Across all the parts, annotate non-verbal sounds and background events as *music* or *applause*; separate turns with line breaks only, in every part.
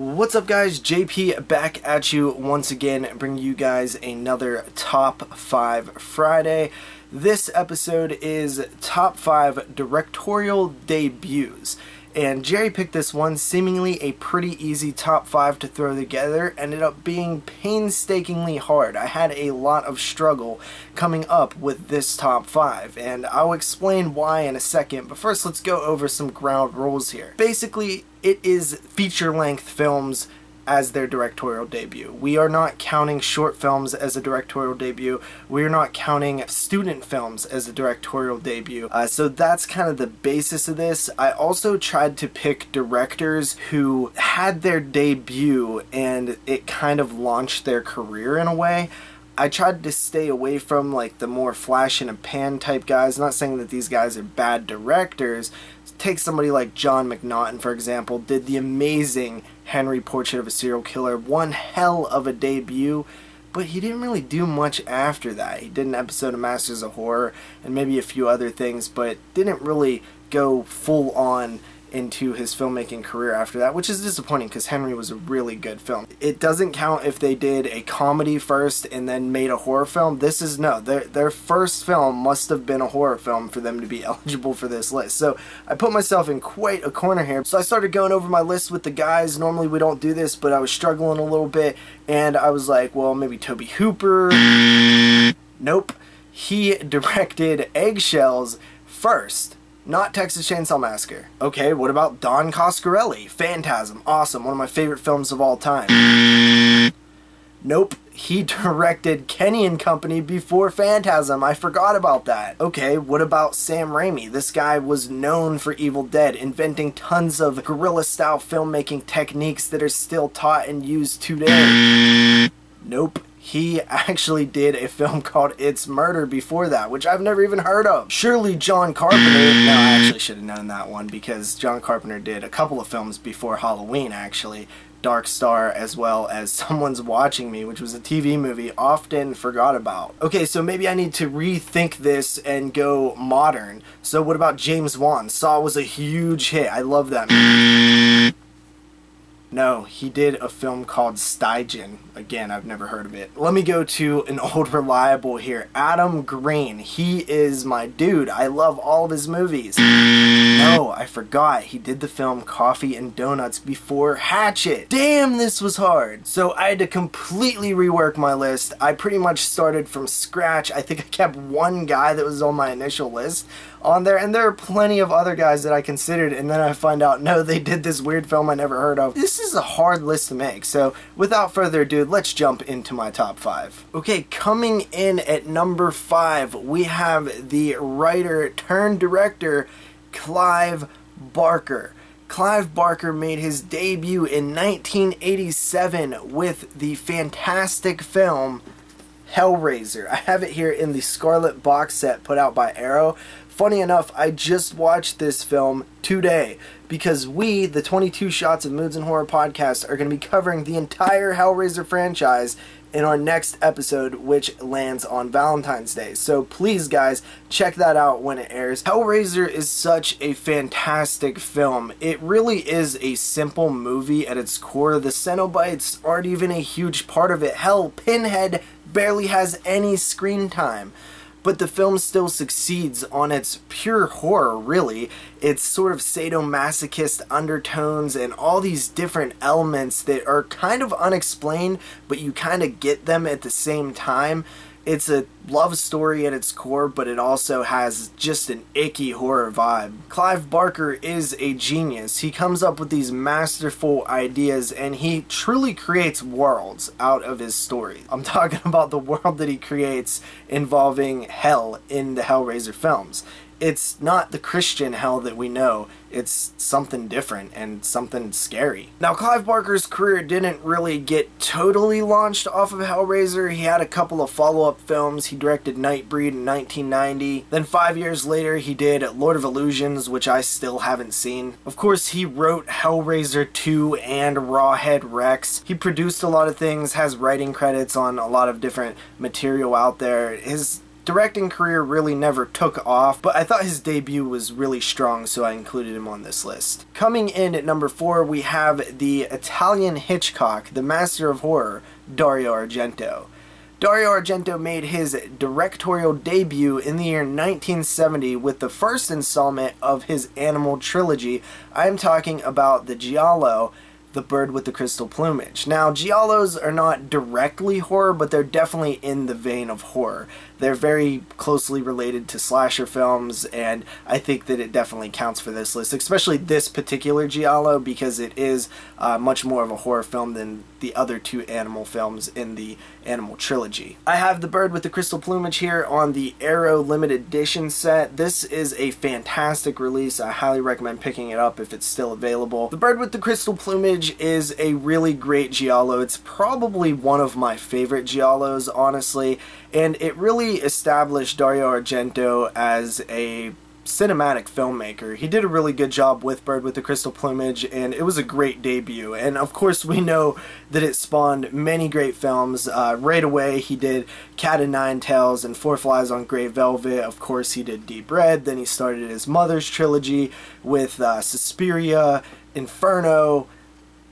What's up guys, JP back at you once again, bringing you guys another Top 5 Friday. This episode is Top 5 Directorial Debuts. And Jerry picked this one, seemingly a pretty easy top 5 to throw together, ended up being painstakingly hard. I had a lot of struggle coming up with this top 5, and I'll explain why in a second, but first let's go over some ground rules here. Basically, it is feature-length films as their directorial debut. We are not counting short films as a directorial debut. We are not counting student films as a directorial debut. Uh, so that's kind of the basis of this. I also tried to pick directors who had their debut and it kind of launched their career in a way. I tried to stay away from like the more flash in a pan type guys. Not saying that these guys are bad directors. Take somebody like John McNaughton, for example, did the amazing Henry Portrait of a Serial Killer. One hell of a debut, but he didn't really do much after that. He did an episode of Masters of Horror and maybe a few other things, but didn't really go full on into his filmmaking career after that, which is disappointing because Henry was a really good film. It doesn't count if they did a comedy first and then made a horror film. This is no, their their first film must have been a horror film for them to be *laughs* eligible for this list. So I put myself in quite a corner here. So I started going over my list with the guys. Normally we don't do this, but I was struggling a little bit and I was like, well, maybe Tobe Hooper. Nope. He *laughs* directed Eggshells first not Texas Chainsaw Massacre. Okay, what about Don Coscarelli? Phantasm. Awesome. One of my favorite films of all time. Nope. He *laughs* directed Kenny and Company before Phantasm. I forgot about that. Okay, what about Sam Raimi? This guy was known for Evil Dead, inventing tons of guerrilla style filmmaking techniques that are still taught and used today. Nope he *laughs* actually did a film called It's Murder before that, which I've never even heard of. Surely John Carpenter, no, I actually should have known that one because John Carpenter did a couple of films before Halloween, actually. Dark Star as well as *laughs* Someone's Watching Me, which was a TV movie often forgot about. Okay, so maybe I need to rethink this and go modern. So what about James Wan? Saw was a huge hit. I love that movie. No, he did a film called Stygian. Again, I've never heard of it. Let me go to an *laughs* old reliable here. Adam Green. He is my dude. I love all of his movies. No, I forgot. He did the film Coffee and Donuts before Hatchet. Damn, this was hard. So I had to completely rework my list. I pretty much started from scratch. I think I kept one guy that was on my initial list on there, and there are plenty of other guys that I considered, and then I find out, no, they did this weird film I never heard of. This is a hard list to make, so without further ado, let's jump into my top five. Okay, coming in at number five, we have the writer turned director, Clive Barker. Clive Barker made his debut in 1987 with the fantastic film Hellraiser. I have it here in the Scarlet box set put out by Arrow. Funny enough, I just watched this film today because we, the 22 Shots of Moods and Horror podcast, are going to be covering the entire Hellraiser franchise in our next episode, which lands on Valentine's Day. So please, guys, check that out when it airs. Hellraiser is such a fantastic film. It really is a simple movie at its core. The Cenobites aren't even a huge part of it. Hell, Pinhead barely has any screen time but the film still succeeds on its pure horror, really. It's sort of sadomasochist undertones and all these different elements that are kind of unexplained, but you kind of get them at the same time it's a love story at its core, but it also has just an icky horror vibe. Clive Barker is a genius. He comes up with these masterful ideas and he truly creates worlds out of his story. I'm *laughs* talking about the world that he creates involving hell in the Hellraiser films it's not the Christian hell that we know. It's something different and something scary. Now, Clive Barker's career didn't really get totally launched off of Hellraiser. He had a couple of follow-up films. He directed Nightbreed in 1990. Then five years later, he did Lord of Illusions, which I still haven't seen. Of course, he wrote Hellraiser 2 and Rawhead Rex. He produced a lot of things, has writing credits on a lot of different material out there. His directing career really never took off, but I thought his debut was really strong, so I included him on this list. Coming in at number four, we have the Italian Hitchcock, the master of horror, Dario Argento. Dario Argento made his directorial debut in the year 1970 with the first installment of his Animal trilogy. I'm talking about the Giallo, the bird with the crystal plumage. Now, Giallos are not directly horror, but they're definitely in the vein of horror. They're very closely related to slasher films, and I think that it definitely counts for this list, especially this particular Giallo, because it is uh, much more of a horror film than the other two animal films in the Animal trilogy. I have The Bird with the Crystal Plumage here on the Arrow limited edition set. This is a fantastic release. I highly recommend picking it up if it's still available. The Bird with the Crystal Plumage is a really great Giallo. It's probably one of my favorite Giallos, honestly, and it really established Dario Argento as a cinematic filmmaker. He did a really good job with Bird with the Crystal Plumage, and it was a great debut. And of course, we know that it spawned many great films. Uh, right away, he did Cat o' Nine Tails and Four Flies on Grey Velvet. Of course, he did Deep Red. Then he started his mother's trilogy with uh, Suspiria, Inferno,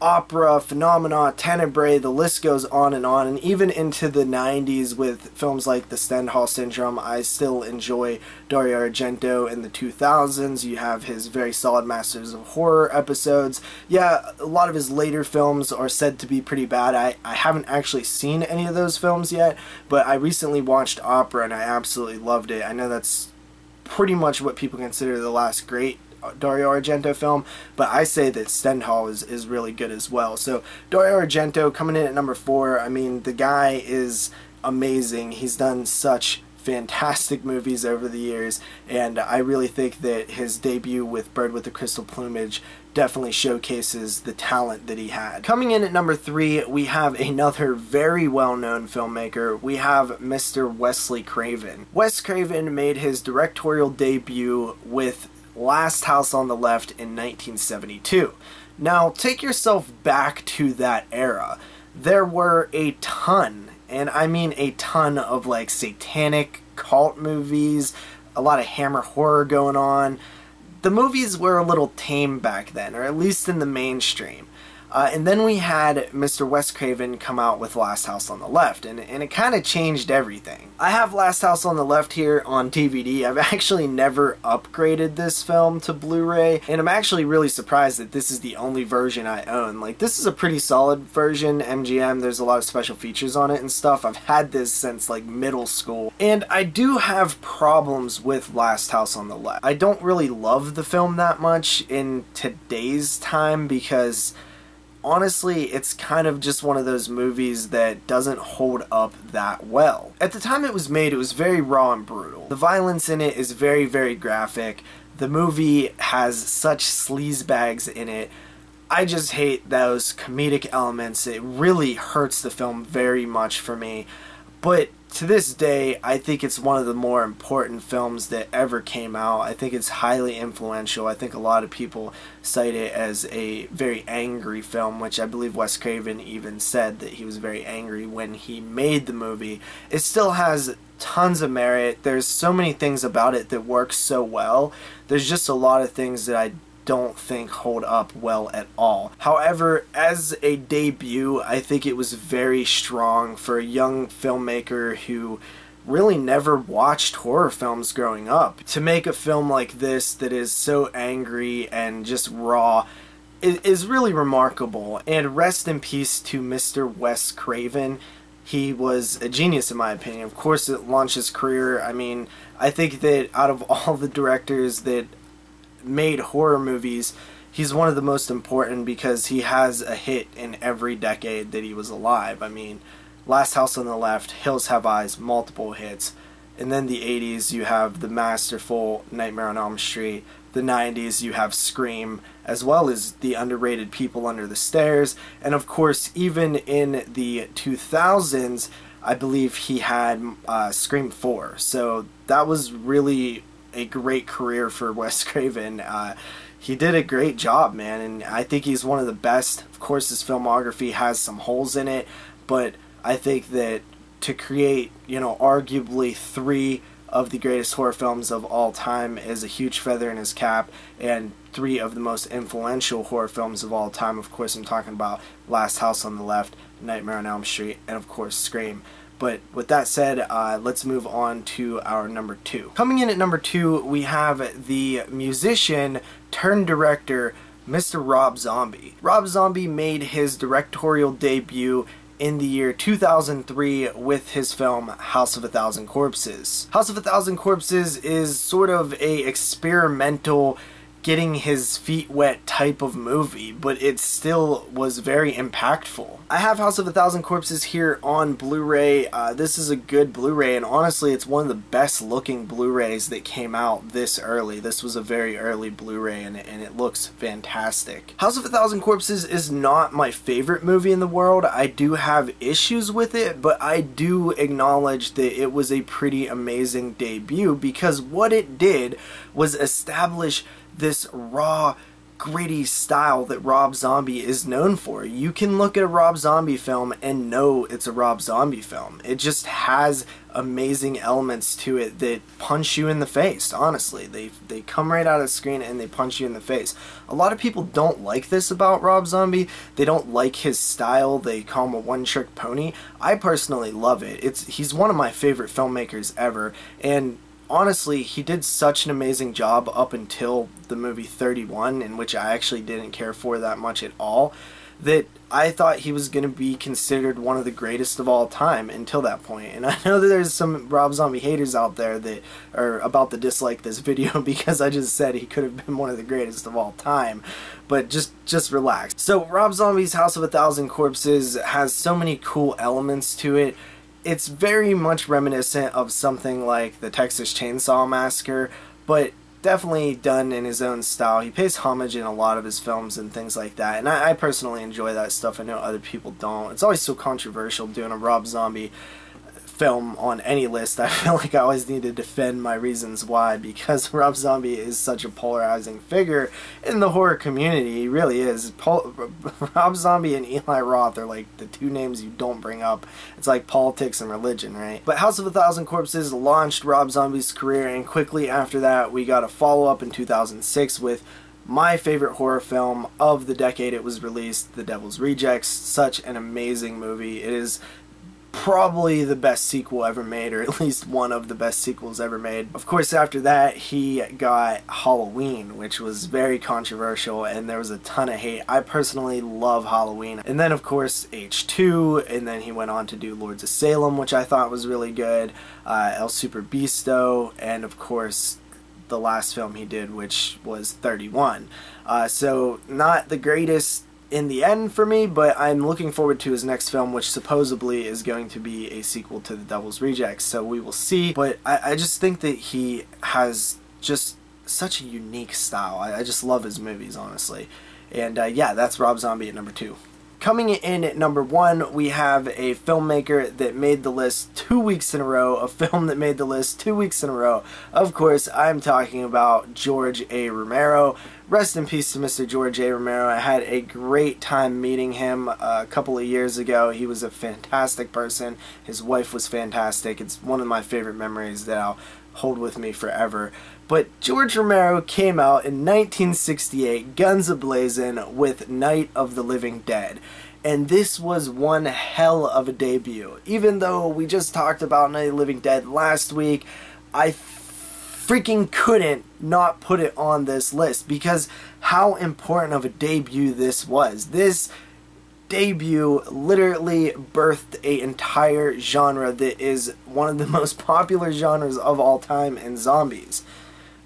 opera, phenomena, tenebrae, the list goes on and on. And even into the 90s with films like The Stendhal Syndrome, I still enjoy Dario Argento in the 2000s. You have his very solid Masters of Horror episodes. Yeah, a lot of his later films are said to be pretty bad. I, I haven't actually seen any of those films yet, but I recently watched Opera and I absolutely loved it. I know that's pretty much what people consider the last great Dario Argento film, but I say that Stendhal is, is really good as well. So Dario Argento coming in at number four, I mean, the guy is amazing. He's done such fantastic movies over the years, and I really think that his debut with Bird with the Crystal Plumage definitely showcases the talent that he had. Coming in at number three, we have another very well-known filmmaker. We have Mr. Wesley Craven. Wes Craven made his directorial debut with Last House on the Left in 1972. Now, take yourself back to that era. There were a ton, and I mean a ton of like satanic cult movies, a lot of hammer horror going on. The movies were a little tame back then, or at least in the mainstream. Uh, and then we had Mr. Wes Craven come out with Last House on the Left, and, and it kind of changed everything. I have Last House on the Left here on DVD. I've *laughs* actually never upgraded this film to Blu-ray, and I'm actually really surprised that this is the only version I own. Like, this is a pretty solid version, MGM. There's a lot of special features on it and stuff. I've had this since, like, middle school. And I do have problems with Last House on the Left. I don't really love the film that much in today's time because honestly, it's kind of just one of those movies that doesn't hold up that well. At the time it was made, it was very raw and brutal. The violence in it is very, very graphic. The movie has such sleazebags in it. I just hate those comedic elements. It really hurts the film very much for me. But to this day, I think it's one of the more important films that ever came out. I think it's highly influential. I think a lot of people cite it as a very angry film, which I believe Wes Craven even said that he was very angry when he made the movie. It still has tons of merit. There's so many things about it that work so well. There's just a lot of things that I don't think hold up well at all. However, as a debut, I think it was very strong for a young filmmaker who really never watched horror films growing up. To make a film like this that is so angry and just raw is really remarkable. And rest in peace to Mr. Wes Craven. He was a genius in my opinion. Of course it launched his career. I mean, I think that out of all the directors that made horror movies, he's one of the most important because he has a hit in every decade that he was alive. I mean, Last House on the Left, Hills Have Eyes, multiple hits. And then the 80s, you have the masterful Nightmare on Elm Street. The 90s, you have Scream, as well as the underrated People Under the Stairs. And of course, even in the 2000s, I believe he had uh, Scream 4. So that was really a great career for *laughs* Wes Craven. Uh, he did a great job, man, and I think he's one of the best. Of course, his filmography has some holes in it, but I think that to create, you know, arguably three of the greatest horror films of all time is a huge feather in his cap and three of the most influential horror films of all time. Of course, I'm talking about Last House on the Left, Nightmare on Elm Street, and of course, Scream. But with that said, uh, let's move on to our number two. Coming in at number two, we have the musician turned director, Mr. Rob Zombie. Rob Zombie made his directorial debut in the year 2003 with his film House of a Thousand Corpses. House of a Thousand Corpses is sort of a experimental getting his feet wet type of movie, but it still was very impactful. I have House of a Thousand Corpses here on Blu-ray. Uh, this is a good Blu-ray, and honestly, it's one of the best looking Blu-rays that came out this early. This was a very early Blu-ray, and, and it looks fantastic. House of a Thousand Corpses is not my favorite movie in the world. I do have issues with it, but I do acknowledge that it was a pretty amazing debut because what it did was establish this raw, gritty style that Rob Zombie is known for. You can look at a Rob Zombie film and know it's a Rob Zombie film. It just has amazing elements to it that punch you in the face, honestly. They they come right out of the screen and they punch you in the face. A lot of people don't like this about Rob Zombie. They don't like his style. They call him a one-trick pony. I personally love it. It's he's one of my favorite filmmakers ever and honestly, he did such an amazing job up until the movie 31, in which I actually didn't care for that much at all, that I thought he was going to be considered one of the greatest of all time until that point. And *laughs* I know that there's some Rob Zombie haters out there that are about to dislike this *laughs* video because I just said he could have been one of the greatest of all time. But just just relax. So Rob Zombie's House of a Thousand Corpses has so many cool elements to it it's very much reminiscent of something like the Texas Chainsaw Massacre, but definitely done in his own style. He pays homage in a lot of his films and things like that, and I, I personally enjoy that stuff. I know other people don't. It's always so controversial doing a Rob Zombie film on any list, *laughs* I feel like I always need to defend my reasons why because *laughs* Rob Zombie is such a polarizing figure in the horror community. He really is. Pol *laughs* Rob Zombie and Eli Roth are like the two names you don't bring up. It's like politics and religion, right? But House of a Thousand Corpses launched Rob Zombie's career, and quickly after that, we got a follow up in 2006 with my favorite horror film of the decade it was released, The Devil's Rejects. Such an amazing movie. It is probably the best sequel ever made, or at least one of the best sequels ever made. Of course, after that, he got Halloween, which was very controversial, and there was a ton of hate. I personally love Halloween. And then, of course, H2, and then he went on to do Lords of Salem, which I thought was really good, uh, El Superbeasto, and of course, the last film he did, which was 31. Uh, so, not the greatest in the end for me, but I'm looking forward to his next film, which supposedly is going to be a sequel to The Devil's Rejects, so we will see. But I, I just think that he has just such a unique style. I, I just love his movies, honestly. And uh, yeah, that's Rob Zombie at number two. Coming in at number one, we have a filmmaker that made the list two weeks in a row, a film that made the list two weeks in a row. Of course, I'm talking about George A. Romero. Rest in peace to Mr. George A. Romero. I had a great time meeting him uh, a couple of years ago. He was a fantastic person. His wife was fantastic. It's one of my favorite memories that I'll hold with me forever. But George Romero came out in 1968, guns ablazing, with Night of the Living Dead. And this was one hell of a debut. Even though we just talked about Night of the Living Dead last week, I freaking couldn't not put it on this list because how important of a debut this was. This debut literally birthed a entire genre that is one of the *laughs* most popular genres of all time in zombies.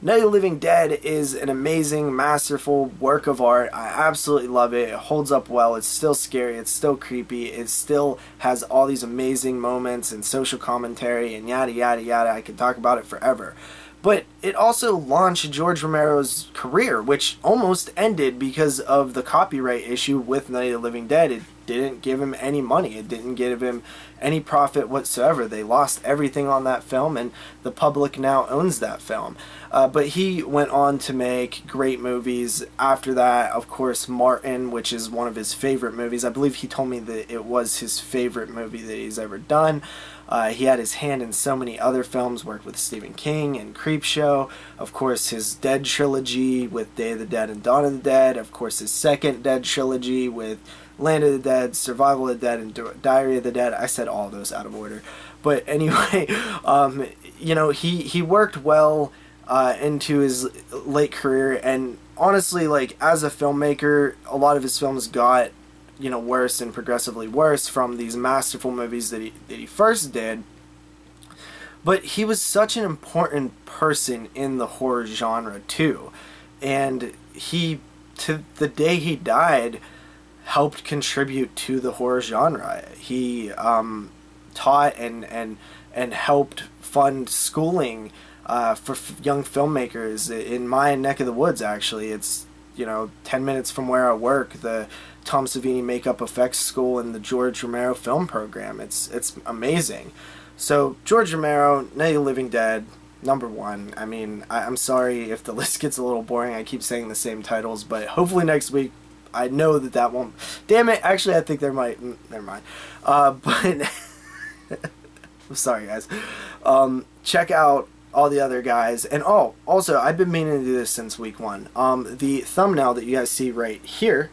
Night of the Living Dead is an amazing, masterful work of art. I absolutely love it. It holds up well. It's still scary. It's still creepy. It still has all these amazing moments and social commentary and yada yada yada. I could talk about it forever. But it also launched George Romero's career, which almost ended because of the copyright issue with Night of the Living Dead. It didn't give him any money. It didn't give him any profit whatsoever. They lost everything on that film, and the public now owns that film. Uh, but he went on to make great movies. After that, of course, Martin, which is one of his favorite movies. I believe he told me that it was his favorite movie that he's ever done. Uh, he had his hand in so many other films, worked with Stephen King and Creepshow. Of course, his Dead trilogy with Day of the Dead and Dawn of the Dead. Of course, his second Dead trilogy with Land of the Dead, Survival of the Dead, and Diary of the Dead. I said all those out of order. But *laughs* anyway, um, you know, he, he worked well uh, into his late career, and honestly, like, as a filmmaker, a lot of his films got, you know, worse and progressively worse from these masterful movies that he, that he first did. But he was such an important person in the horror genre, too. And he, to the day he died, helped contribute to the horror genre. He um, taught and and and helped fund schooling uh, for young filmmakers in my neck of the woods. Actually, it's you know ten minutes from where I work. The Tom Savini Makeup Effects School and the George Romero Film Program. It's it's amazing. So George Romero, Night of the Living Dead, number one. I mean, I, am sorry if the *laughs* list gets a little boring. I keep saying the same titles, but hopefully next week I know that that won't. Damn it! Actually, I think there might. Mm, never mind. Uh, *laughs* but I'm *laughs* sorry, guys. Um, check out all the other guys, and oh, also, I've been meaning to do this since week one. Um, the thumbnail that you guys see right here,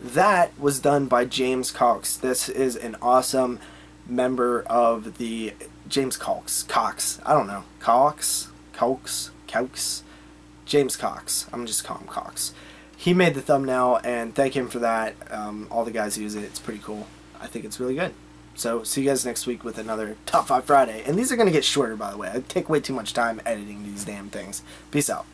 that was done by James Cox. This is an awesome member of the James Cox. Cox. I don't know. Cox. Cox. Cox. James Cox. I'm just calling him Cox he made the thumbnail, and thank him for that. Um, all the guys use it. It's pretty cool. I think it's really good. So, see you guys next week with another Top 5 Friday. And these are going to get shorter, by the way. I take way too much time editing these damn things. Peace out.